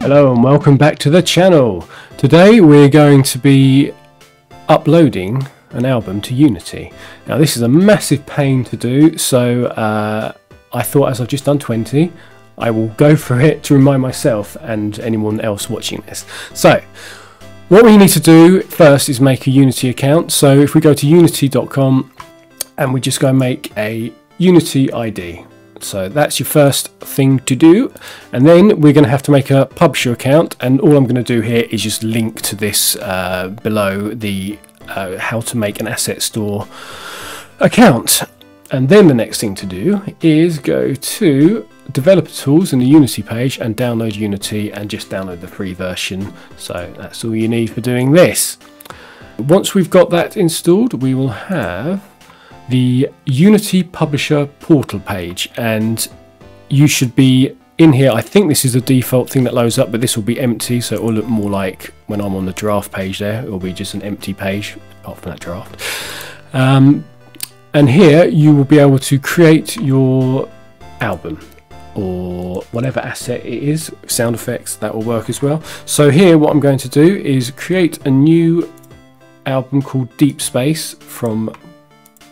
Hello and welcome back to the channel. Today we're going to be uploading an album to Unity. Now this is a massive pain to do so uh, I thought as I've just done 20 I will go for it to remind myself and anyone else watching this. So what we need to do first is make a Unity account. So if we go to unity.com and we just go make a Unity ID. So that's your first thing to do. And then we're going to have to make a publisher account. And all I'm going to do here is just link to this uh, below the uh, how to make an asset store account. And then the next thing to do is go to developer tools in the Unity page and download Unity and just download the free version. So that's all you need for doing this. Once we've got that installed, we will have the Unity Publisher portal page and you should be in here. I think this is the default thing that loads up, but this will be empty, so it will look more like when I'm on the draft page there, it will be just an empty page, apart from that draft. Um, and here you will be able to create your album or whatever asset it is, sound effects, that will work as well. So here what I'm going to do is create a new album called Deep Space from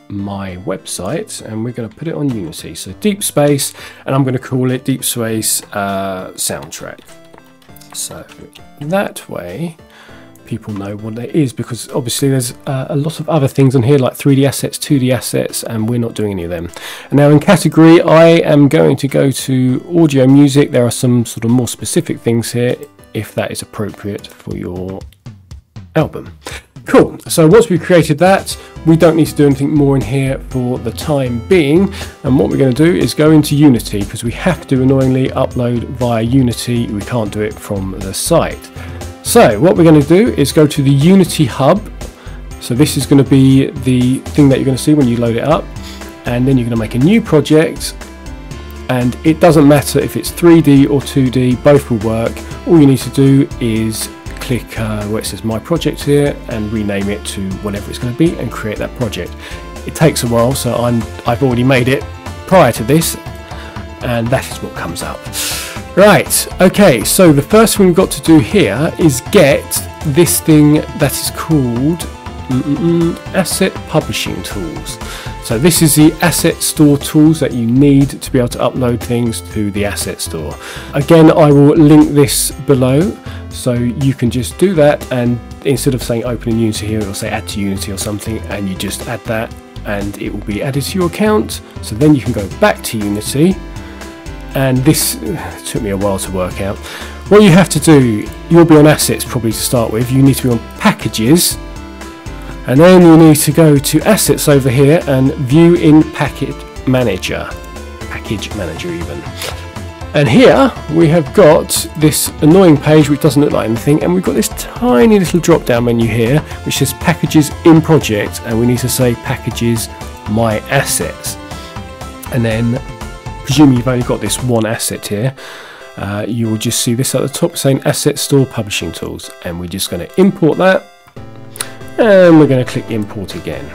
my website and we're going to put it on Unity. So Deep Space and I'm going to call it Deep Space uh, Soundtrack. So that way people know what it is because obviously there's uh, a lot of other things on here like 3D assets, 2D assets and we're not doing any of them. And now in category I am going to go to audio music. There are some sort of more specific things here if that is appropriate for your album. Cool, so once we've created that, we don't need to do anything more in here for the time being. And what we're going to do is go into Unity because we have to annoyingly upload via Unity. We can't do it from the site. So what we're going to do is go to the Unity Hub. So this is going to be the thing that you're going to see when you load it up. And then you're going to make a new project. And it doesn't matter if it's 3D or 2D, both will work. All you need to do is click uh, where it says my project here and rename it to whatever it's going to be and create that project. It takes a while so I'm, I've already made it prior to this and that is what comes up. Right, okay, so the first thing we've got to do here is get this thing that is called mm -mm Asset Publishing Tools. So this is the asset store tools that you need to be able to upload things to the asset store. Again, I will link this below so you can just do that and instead of saying open in Unity here, it'll say add to Unity or something and you just add that and it will be added to your account. So then you can go back to Unity and this took me a while to work out. What you have to do, you'll be on assets probably to start with, you need to be on packages and then you need to go to assets over here and view in package manager, package manager even. And here we have got this annoying page which doesn't look like anything and we've got this tiny little drop down menu here which says packages in project and we need to say packages my assets. And then presuming you've only got this one asset here uh, you will just see this at the top saying asset store publishing tools and we're just going to import that and we're going to click import again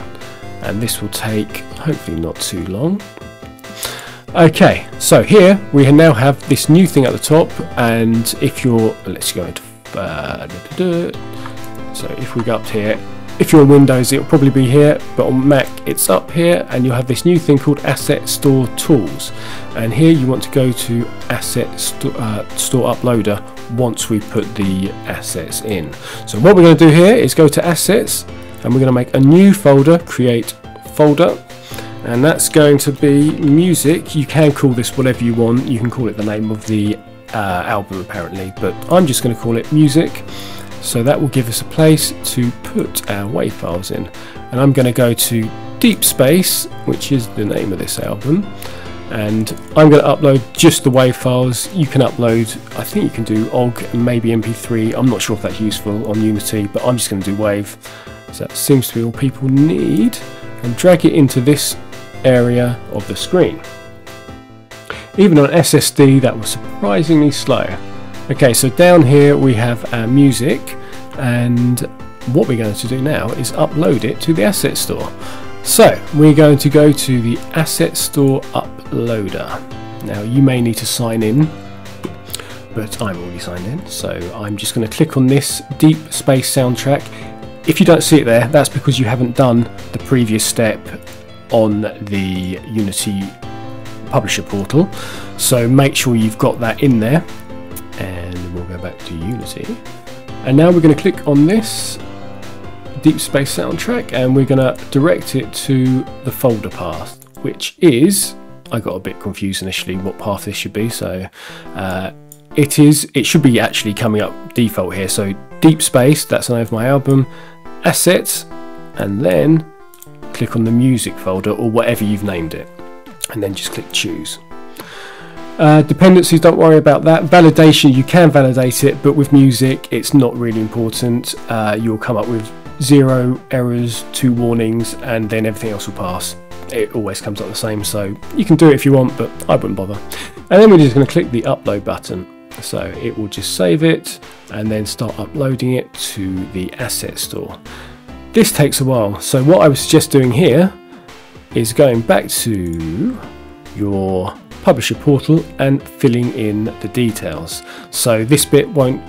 and this will take hopefully not too long Okay, so here we now have this new thing at the top, and if you're, let's go into, uh, so if we go up here, if you're on Windows, it'll probably be here, but on Mac, it's up here, and you'll have this new thing called Asset Store Tools. And here you want to go to Asset uh, Store Uploader once we put the assets in. So what we're going to do here is go to Assets, and we're going to make a new folder, create folder, and that's going to be music. You can call this whatever you want. You can call it the name of the uh, album apparently, but I'm just going to call it music. So that will give us a place to put our WAV files in. And I'm going to go to Deep Space, which is the name of this album. And I'm going to upload just the WAV files. You can upload, I think you can do OGG and maybe MP3. I'm not sure if that's useful on Unity, but I'm just going to do WAV. So that seems to be all people need. And drag it into this area of the screen. Even on SSD that was surprisingly slow. Okay, so down here we have our music and what we're going to do now is upload it to the asset store. So we're going to go to the asset store uploader. Now you may need to sign in but I'm already signed in. So I'm just going to click on this Deep Space soundtrack. If you don't see it there, that's because you haven't done the previous step on the Unity publisher portal. So make sure you've got that in there. And we'll go back to Unity. And now we're going to click on this Deep Space soundtrack and we're going to direct it to the folder path, which is, I got a bit confused initially what path this should be. So uh, it is, it should be actually coming up default here. So Deep Space, that's the name of my album, Assets, and then click on the music folder or whatever you've named it and then just click choose. Uh, dependencies, don't worry about that. Validation, you can validate it, but with music, it's not really important. Uh, you'll come up with zero errors, two warnings, and then everything else will pass. It always comes up the same, so you can do it if you want, but I wouldn't bother. And then we're just going to click the upload button. So it will just save it and then start uploading it to the asset store. This takes a while, so what I was just doing here is going back to your publisher portal and filling in the details. So this bit won't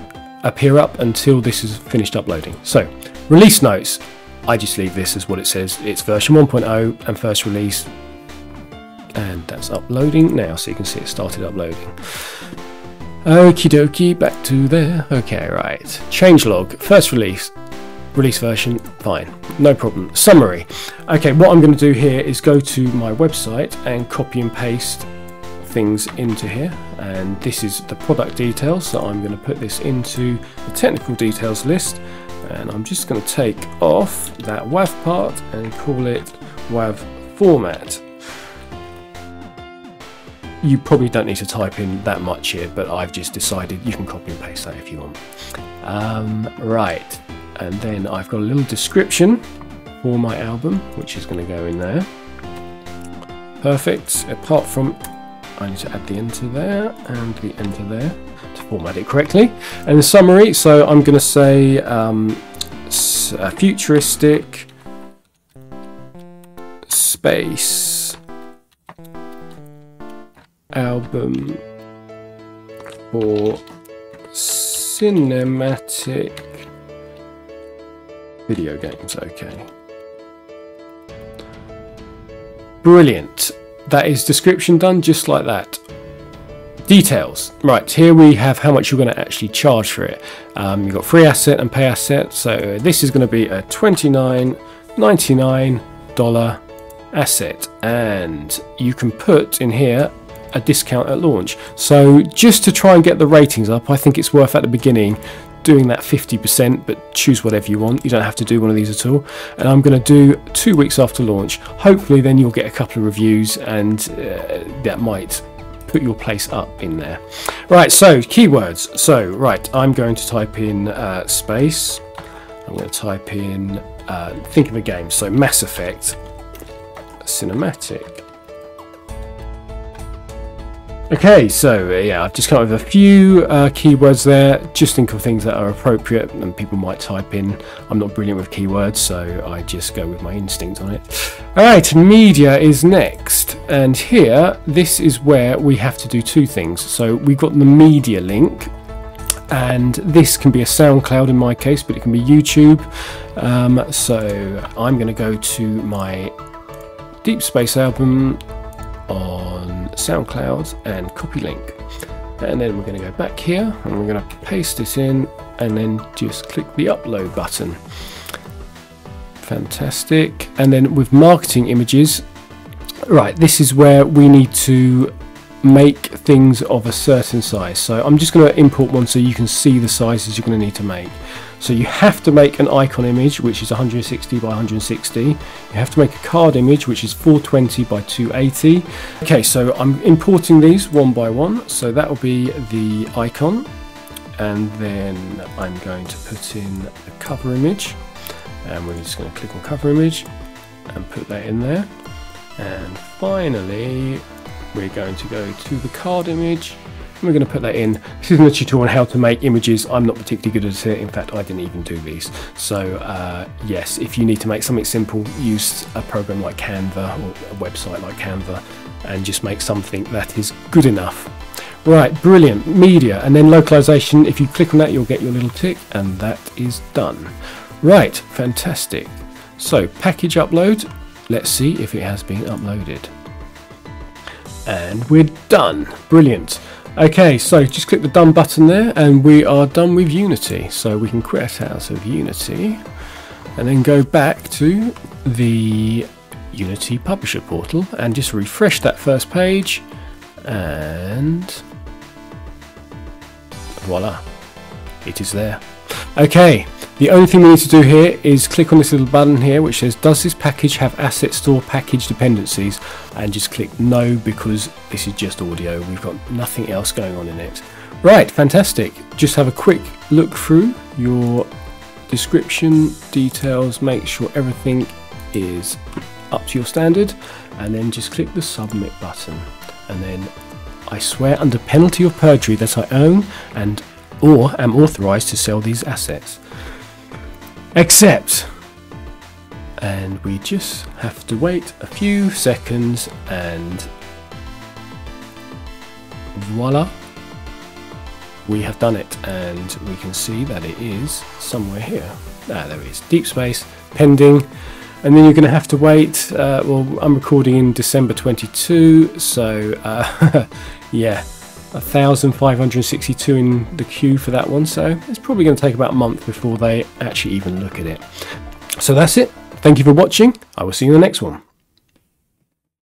appear up until this is finished uploading. So release notes, I just leave this as what it says. It's version 1.0 and first release and that's uploading now so you can see it started uploading. Okie dokie, back to there. Okay, right. Changelog, first release, release version, fine, no problem. Summary. Okay, what I'm going to do here is go to my website and copy and paste things into here and this is the product details so I'm going to put this into the technical details list and I'm just going to take off that WAV part and call it WAV format you probably don't need to type in that much here but I've just decided you can copy and paste that if you want um, right and then I've got a little description for my album which is going to go in there. Perfect apart from I need to add the enter there and the enter there to format it correctly. And the summary so I'm going to say um, futuristic space album for cinematic Video games, okay. Brilliant. That is description done just like that. Details. Right, here we have how much you're going to actually charge for it. Um, you've got free asset and pay asset. So this is going to be a $29.99 asset. And you can put in here a discount at launch. So just to try and get the ratings up, I think it's worth at the beginning doing that 50%, but choose whatever you want. You don't have to do one of these at all. And I'm going to do two weeks after launch. Hopefully, then you'll get a couple of reviews, and uh, that might put your place up in there. Right, so keywords. So, right, I'm going to type in uh, space. I'm going to type in, uh, think of a game. So, Mass Effect, cinematic. Okay, so uh, yeah, I've just come up with a few uh, keywords there. Just think of things that are appropriate and people might type in. I'm not brilliant with keywords, so I just go with my instinct on it. Alright, media is next. And here, this is where we have to do two things. So we've got the media link, and this can be a SoundCloud in my case, but it can be YouTube. Um, so I'm going to go to my Deep Space album on SoundCloud and copy link. And then we're going to go back here and we're going to paste this in and then just click the upload button. Fantastic. And then with marketing images, right, this is where we need to make things of a certain size. So I'm just going to import one so you can see the sizes you're going to need to make. So you have to make an icon image which is 160 by 160. You have to make a card image which is 420 by 280. Okay, so I'm importing these one by one. So that will be the icon and then I'm going to put in the cover image and we're just going to click on cover image and put that in there. And finally, we're going to go to the card image and we're going to put that in. This isn't a tutorial on how to make images. I'm not particularly good at it. In fact, I didn't even do these. So uh, yes, if you need to make something simple, use a program like Canva or a website like Canva and just make something that is good enough. Right, brilliant. Media and then localization. If you click on that, you'll get your little tick, and that is done. Right, fantastic. So, package upload. Let's see if it has been uploaded. And we're done. Brilliant. Okay, so just click the done button there, and we are done with Unity. So we can quit out of Unity and then go back to the Unity Publisher portal and just refresh that first page and voila, it is there. Okay, the only thing we need to do here is click on this little button here which says does this package have asset store package dependencies? And just click no because this is just audio. We've got nothing else going on in it. Right fantastic. Just have a quick look through your description details make sure everything is up to your standard and then just click the submit button. And then I swear under penalty of perjury that I own and or am authorized to sell these assets. Accept. And we just have to wait a few seconds and voila. We have done it and we can see that it is somewhere here. Ah, there it is. Deep space, pending and then you're going to have to wait. Uh, well, I'm recording in December 22, so uh, yeah, 1,562 in the queue for that one. So it's probably going to take about a month before they actually even look at it. So that's it. Thank you for watching. I will see you in the next one.